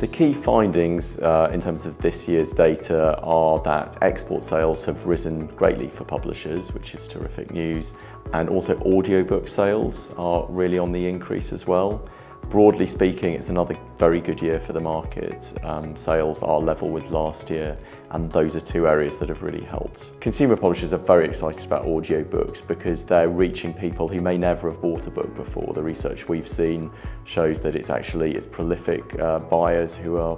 The key findings uh, in terms of this year's data are that export sales have risen greatly for publishers, which is terrific news, and also audiobook sales are really on the increase as well. Broadly speaking, it's another very good year for the market. Um, sales are level with last year, and those are two areas that have really helped. Consumer publishers are very excited about audiobooks because they're reaching people who may never have bought a book before. The research we've seen shows that it's actually it's prolific uh, buyers who are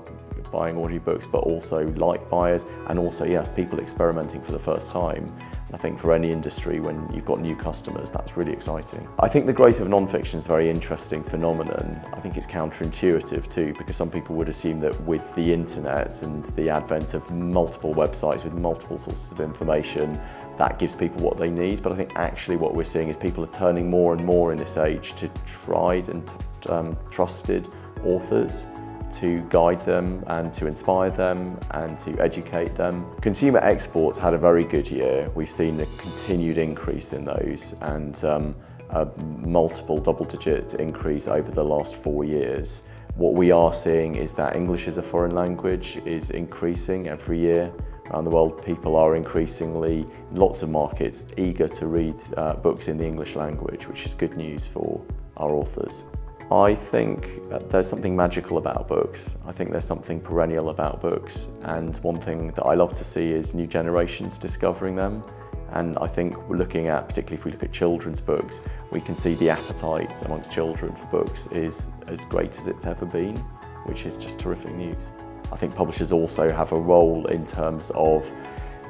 buying audiobooks, but also light buyers and also, yeah, people experimenting for the first time. I think for any industry, when you've got new customers, that's really exciting. I think the growth of non-fiction is a very interesting phenomenon. I think it's counterintuitive too, because some people would assume that with the internet and the advent of multiple websites with multiple sources of information, that gives people what they need. But I think actually what we're seeing is people are turning more and more in this age to tried and um, trusted authors to guide them and to inspire them and to educate them. Consumer exports had a very good year. We've seen a continued increase in those and um, a multiple double-digit increase over the last four years. What we are seeing is that English as a foreign language is increasing every year around the world. People are increasingly, lots of markets, eager to read uh, books in the English language, which is good news for our authors. I think there's something magical about books. I think there's something perennial about books and one thing that I love to see is new generations discovering them and I think we're looking at, particularly if we look at children's books, we can see the appetite amongst children for books is as great as it's ever been, which is just terrific news. I think publishers also have a role in terms of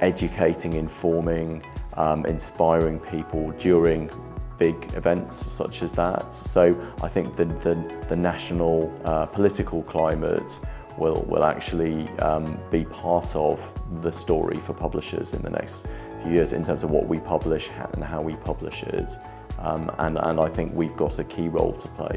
educating, informing, um, inspiring people during big events such as that. So I think the, the, the national uh, political climate will, will actually um, be part of the story for publishers in the next few years in terms of what we publish and how we publish it. Um, and, and I think we've got a key role to play.